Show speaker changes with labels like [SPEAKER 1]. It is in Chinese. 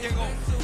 [SPEAKER 1] 天空